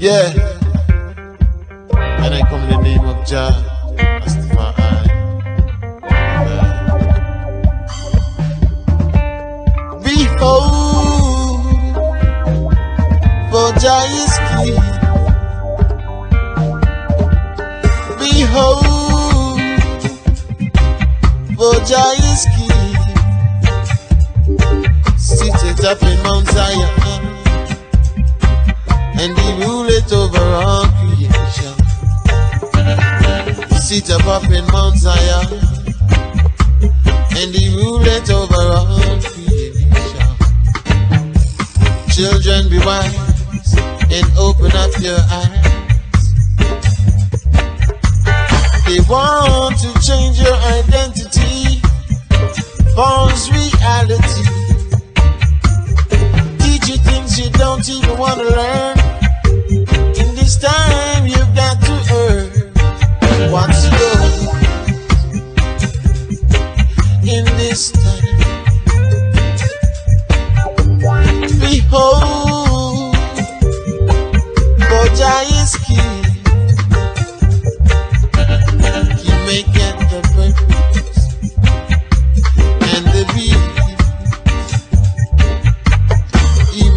Yeah. And I come in the name of Jah, for Jah is king. Behold, for Jah is king. Up in Mount Zion, and he over all creation. Seated up in Mount Zion, and he ruleth over all creation. Children, be wise and open up your eyes. They want to change your identity, false reality. Teach you things you don't even want to learn.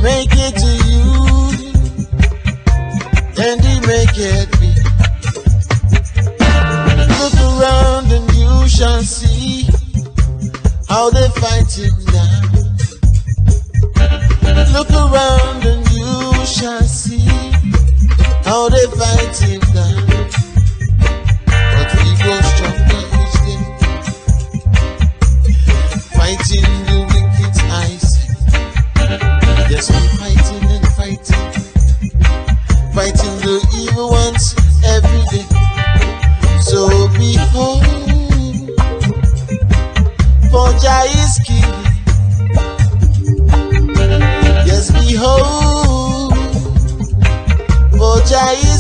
Make it to you, and he make it be. Look around and you shall see how they fight him now. Look around and you shall see how they fight him for Jah is king. Yes, behold,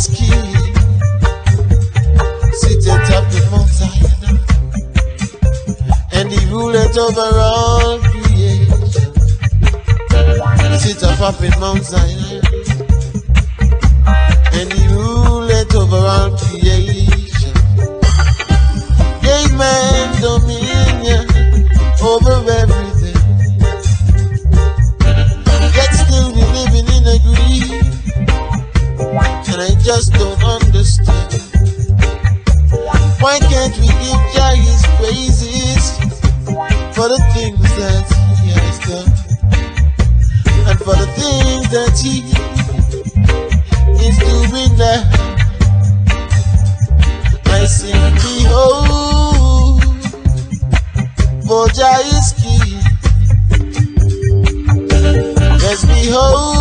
king. Seated up in Mount Zion, and he ruleth over all creation. Sit atop in Mount Zion, just don't understand. Why can't we give Jah his praises for the things that he has done, and for the things that he is doing now? I sing, behold, for Jah is king. Yes, behold,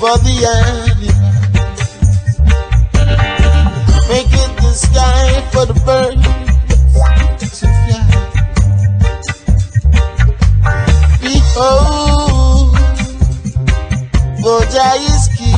for the end. Make it the sky for the birds to fly. Behold, Bojayiski.